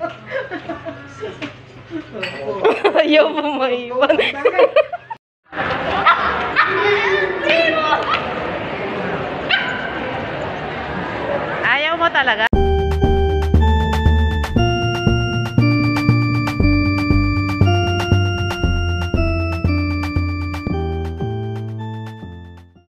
Ayaw mo maiwan. Ayaw mo talaga?